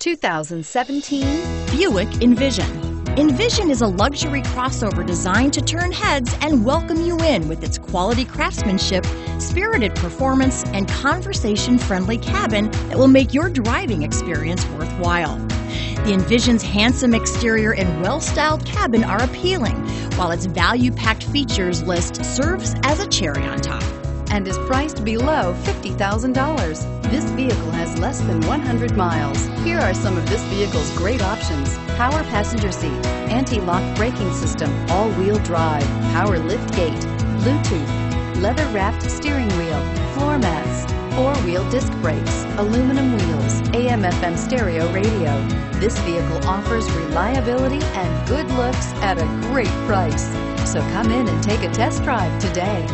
2017 Buick Envision. Envision is a luxury crossover designed to turn heads and welcome you in with its quality craftsmanship, spirited performance, and conversation friendly cabin that will make your driving experience worthwhile. The Envision's handsome exterior and well styled cabin are appealing, while its value packed features list serves as a cherry on top and is priced below $50,000. This vehicle has less than 100 miles. Here are some of this vehicle's great options. Power passenger seat, anti-lock braking system, all-wheel drive, power lift gate, Bluetooth, leather-wrapped steering wheel, floor mats, four-wheel disc brakes, aluminum wheels, AM-FM stereo radio. This vehicle offers reliability and good looks at a great price. So come in and take a test drive today.